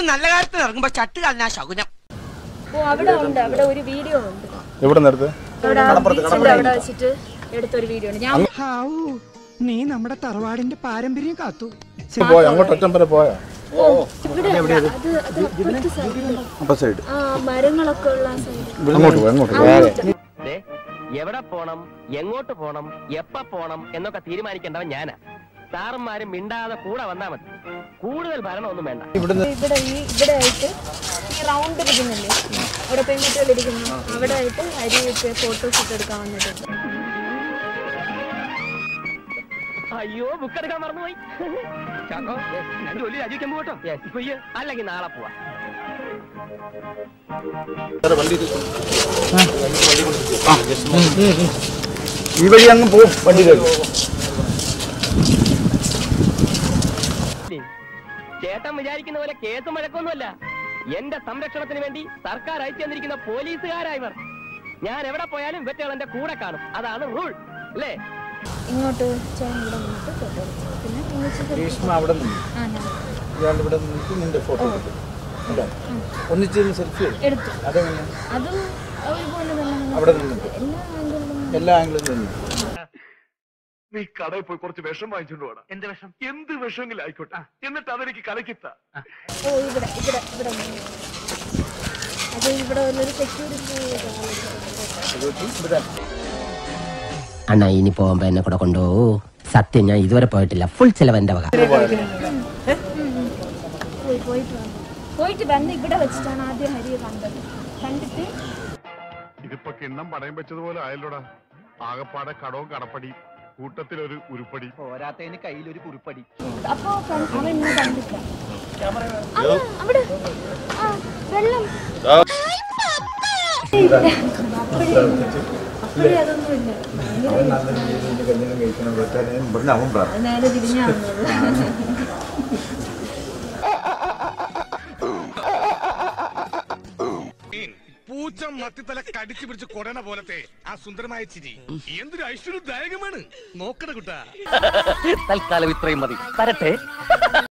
നമ്മൾ നല്ല കാര്യത്തിന് ഇറങ്ങുമ്പോ ചട്ട് കളഞ്ഞ ശകുനം. ഓ അവിടെ ഉണ്ട് അവിടെ ഒരു വീഡിയോ ഉണ്ട്. എവിടെ അവിടെ വെച്ചിട്ട് എടുത്തൊരു വീഡിയോ ഉണ്ട്. ഞാൻ നീ നമ്മുടെ തറവാടിന്റെ പാരമ്പര്യം കാത്തു. പോയോ? അങ്ങോട്ട് ഒറ്റം വരെ പോയോ? ഇവിടെ അത് അത് അപ്പുറത്തെ സൈഡ് ആ മരങ്ങളൊക്കെ ഉള്ള സൈഡ് അങ്ങോട്ട് പോയി അങ്ങോട്ട് ദേ, എവിടെ പോണം എങ്ങോട്ട് പോണം എപ്പ പോണം എന്നൊക്കെ തീരുമാനിക്കേണ്ടവൻ ഞാനാ. സാറന്മാരും മിണ്ടാതെ കൂടെ വന്നാ മതി. കൂടുതൽ ഭരണമൊന്നും വേണ്ട. ഇവിടെ ഈ ഇവിടെ ആയിട്ട് ഈ റൗണ്ട് ഇരിക്കുന്നില്ലേ? അവിടെ പെൺകുട്ടികൾ ഇരിക്കുന്നു. അവിടെ ആയിട്ട് അരി വെച്ച് ഫോട്ടോസ് ഒക്കെ എടുക്കാൻ വന്നിട്ടുണ്ട്. അയ്യോ ബുക്ക് എടുക്കാൻ മറന്നുപോയി. ചാക്കോ ഞാൻ ജോലി രാജിവെക്കാൻ പോകട്ടോ. അല്ലെങ്കിൽ നാളെ പോവാ. ഈ വഴി അങ്ങ് പോവും വണ്ടിയിലേക്ക് ചേട്ടൻ വിചാരിക്കുന്ന പോലെ കേസ് മഴക്കൊന്നുമല്ല എന്റെ സംരക്ഷണത്തിന് വേണ്ടി സർക്കാർ അയച്ചു തന്നിരിക്കുന്ന പോലീസുകാരായവർ ഞാൻ എവിടെ പോയാലും ഇവറ്റകൾ എന്റെ കൂടെ കാണും. അതാണ് റൂൾ അല്ലേ? ഇങ്ങോട്ട് ഇവിടെ നിന്നിട്ട് നിന്റെ ഫോട്ടോ എടുത്തു കേട്ടോ ഒന്നിച്ചിരുന്ന് സെൽഫി അതെങ്ങനെ? തന്നെ അവിടെ നിന്നിട്ട് എല്ലാ ആംഗിളിലും ആംഗിളും നിന്ന് നീ കടയിൽ പോയി കുറച്ച് വിഷം വാങ്ങിച്ചോണ്ട് പോടാ എന്ത് വിഷം? എന്ത് വിഷമെങ്കിലും ആയിക്കോട്ടെ. എന്നിട്ട് അതെനിക്ക് കലക്കിത്ത. ഓ ഇവിടെ ഇവിടെ ഇവിടെ. അത് ഇവിടെ വന്നൊരു സെക്യൂരിറ്റി അണ്ണാ ഇനി പോകുമ്പോ എന്നെ കൂടെ കൊണ്ടുപോകൂ. സത്യം ഞാൻ ഇതുവരെ പോയിട്ടില്ല. ഫുൾ ചെലവ് എന്റെ വക. പോയി പോയിട്ട് വന്നു. ഇവിടെ വെച്ചിട്ടാണ് ആദ്യം ഹരിയെ കണ്ടത്. കണ്ടിട്ട് ഇതിപ്പോ കിണ്ണം പടയം വെച്ചതുപോലെ ആയല്ലോടാ. ആകപ്പാടെ കടവും കടപ്പടി. കൂട്ടത്തിലൊരു ഉരുപ്പടി. പോരാത്തതിന് കയ്യിലൊരു കുറിപ്പടി. അപ്പൊ അവൻ നല്ല കണ്ടില്ല അല്ല, അവിടെ. ആ വെള്ളം. അപ്പഴേ അതൊന്നും ഇല്ല കല്യാണം കഴിക്കണം ഇവിടുന്ന് അവൻ പറഞ്ഞു നേരെ പൂച്ച മത്തിത്തല കടിച്ചു പിടിച്ച് കൊടണ പോലത്തെ ആ സുന്ദരമായ ചിരി. എന്തൊരു ഐശ്വര്യദായകമാണ് നോക്കണ കുട്ടാ. തൽക്കാലം ഇത്രയും മതി. വരട്ടെ.